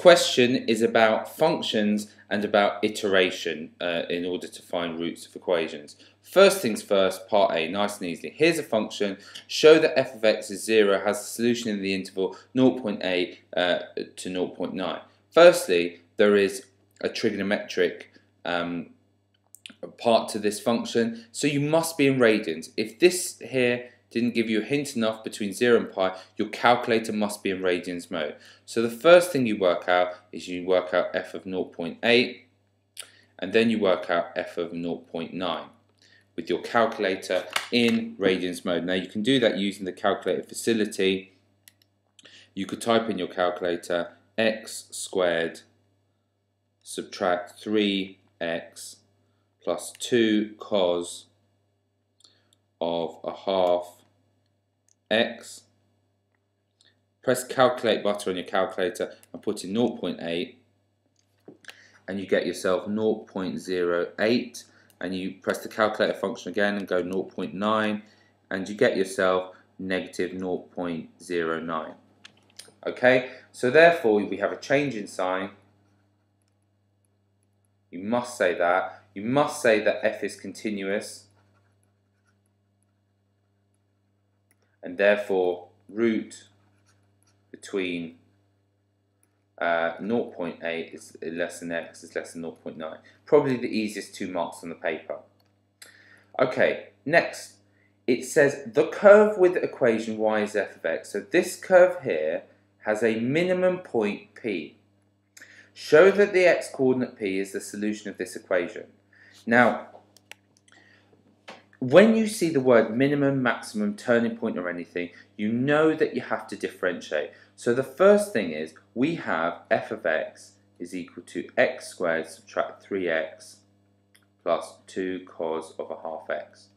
question is about functions and about iteration uh, in order to find roots of equations. First things first, part A, nice and easy. Here's a function. Show that f of x is 0 has a solution in the interval 0.8 uh, to 0.9. Firstly, there is a trigonometric um, part to this function, so you must be in radians. If this here didn't give you a hint enough between 0 and pi, your calculator must be in radians mode. So the first thing you work out is you work out f of 0.8 and then you work out f of 0.9 with your calculator in radians mode. Now you can do that using the calculator facility. You could type in your calculator x squared subtract 3x plus 2 cos of a half x. Press calculate button on your calculator and put in 0.8 and you get yourself 0.08 and you press the calculator function again and go 0.9 and you get yourself negative 0.09. Okay, so therefore we have a change in sign. You must say that. You must say that f is continuous and therefore root between uh, 0.8 is less than x is less than 0.9. Probably the easiest two marks on the paper. Okay, next. It says the curve with the equation y is f of x. So this curve here has a minimum point p. Show that the x coordinate p is the solution of this equation. Now, when you see the word minimum, maximum, turning point or anything, you know that you have to differentiate. So the first thing is we have f of x is equal to x squared subtract 3x plus 2 cos of a half x.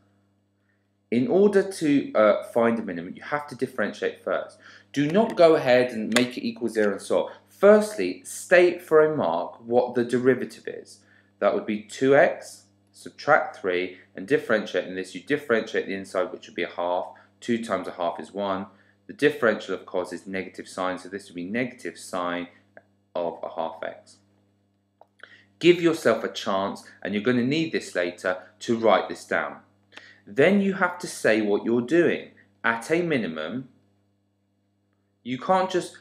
In order to uh, find a minimum, you have to differentiate first. Do not go ahead and make it equal 0 and so on. Firstly, state for a mark what the derivative is. That would be 2x subtract 3, and differentiating this, you differentiate the inside, which would be a half. 2 times a half is 1. The differential of course is negative sine, so this would be negative sine of a half x. Give yourself a chance, and you're going to need this later, to write this down. Then you have to say what you're doing. At a minimum, you can't just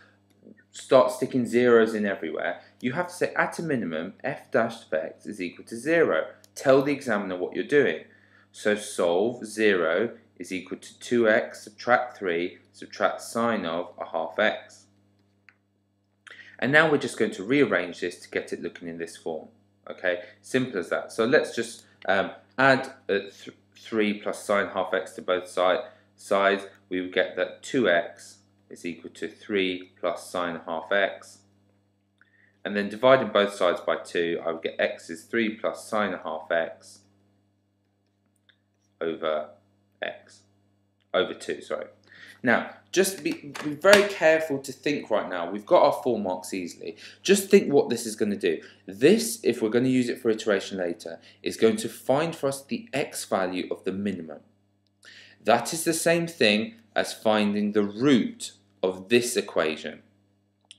start sticking zeros in everywhere. You have to say at a minimum, f dash of x is equal to 0 tell the examiner what you're doing. So solve 0 is equal to 2x subtract 3 subtract sine of a half x. And now we're just going to rearrange this to get it looking in this form. Okay, simple as that. So let's just um, add th 3 plus sine half x to both side, sides. We would get that 2x is equal to 3 plus sine half x and then dividing both sides by 2, I would get x is 3 plus sine half x over x, over 2, sorry. Now, just be, be very careful to think right now. We've got our four marks easily. Just think what this is going to do. This, if we're going to use it for iteration later, is going to find for us the x value of the minimum. That is the same thing as finding the root of this equation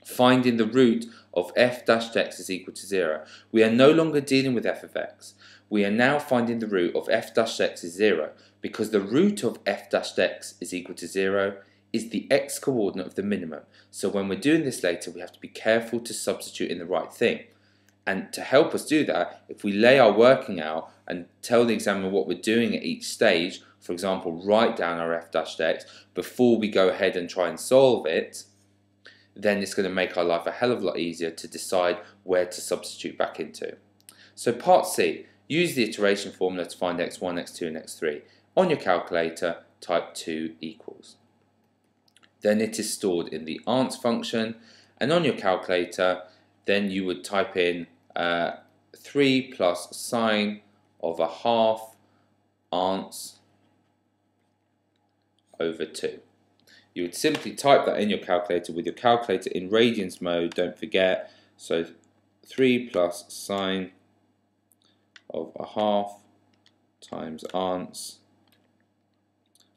finding the root of f dash x is equal to 0. We are no longer dealing with f of x. We are now finding the root of f dash x is 0 because the root of f dash x is equal to 0 is the x coordinate of the minimum. So when we're doing this later, we have to be careful to substitute in the right thing. And to help us do that, if we lay our working out and tell the examiner what we're doing at each stage, for example, write down our f dash x before we go ahead and try and solve it, then it's going to make our life a hell of a lot easier to decide where to substitute back into. So part C, use the iteration formula to find x1, x2 and x3. On your calculator, type 2 equals. Then it is stored in the ans function and on your calculator then you would type in uh, 3 plus sine of a half ans over 2 you would simply type that in your calculator with your calculator in radians mode, don't forget. So 3 plus sine of a half times ans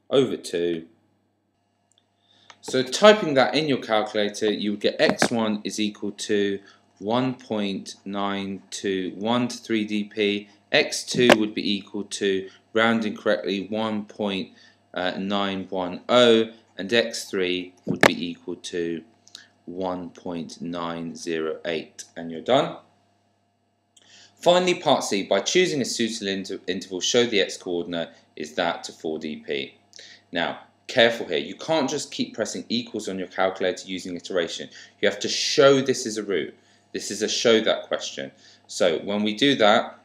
over 2. So typing that in your calculator, you would get x1 is equal to 1.921 to 3dp. x2 would be equal to, rounding correctly, 1.910 and x3 would be equal to 1.908 and you're done. Finally, part C, by choosing a suitable inter interval, show the x-coordinate is that to 4dp. Now, careful here, you can't just keep pressing equals on your calculator using iteration. You have to show this is a root. This is a show that question. So when we do that,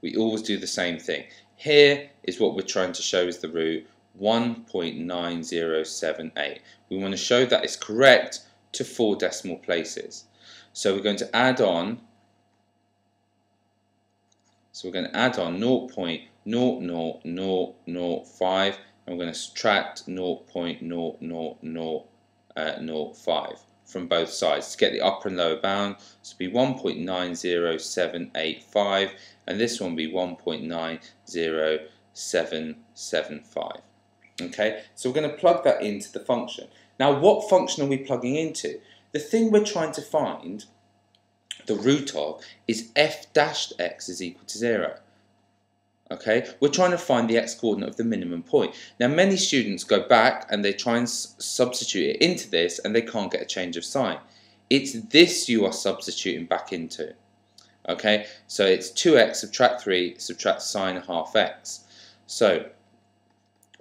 we always do the same thing. Here is what we're trying to show is the root 1.9078. We want to show that it's correct to four decimal places. So we're going to add on, so we're going to add on 0.00005 and we're going to subtract 0.00005 uh, from both sides to get the upper and lower bound. It'll be 1.90785 and this one be 1.90775. Okay, so we're going to plug that into the function. Now, what function are we plugging into? The thing we're trying to find, the root of, is f dashed x is equal to 0. Okay, we're trying to find the x-coordinate of the minimum point. Now, many students go back and they try and substitute it into this and they can't get a change of sign. It's this you are substituting back into. Okay, so it's 2x subtract 3 subtract sine half x. So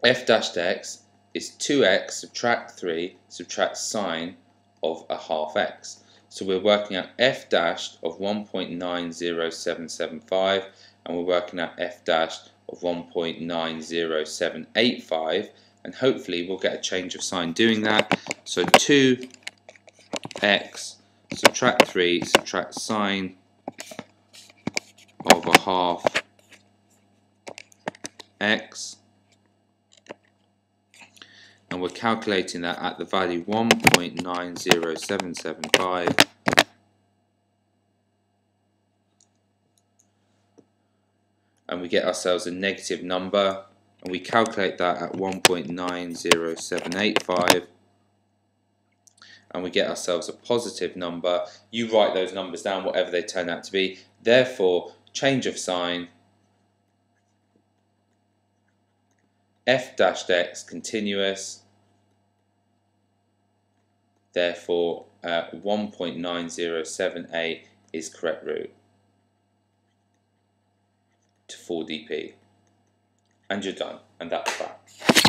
f dashed x is 2x subtract 3 subtract sine of a half x. So we're working out f dashed of 1.90775 and we're working out f dash of 1.90785 and hopefully we'll get a change of sign doing that. So 2x subtract 3 subtract sine of a half x and we're calculating that at the value 1.90775 we get ourselves a negative number and we calculate that at 1.90785 and we get ourselves a positive number. You write those numbers down, whatever they turn out to be. Therefore, change of sign f dash x continuous Therefore, uh, 1.9078 is correct root to 4dp. And you're done. And that's that.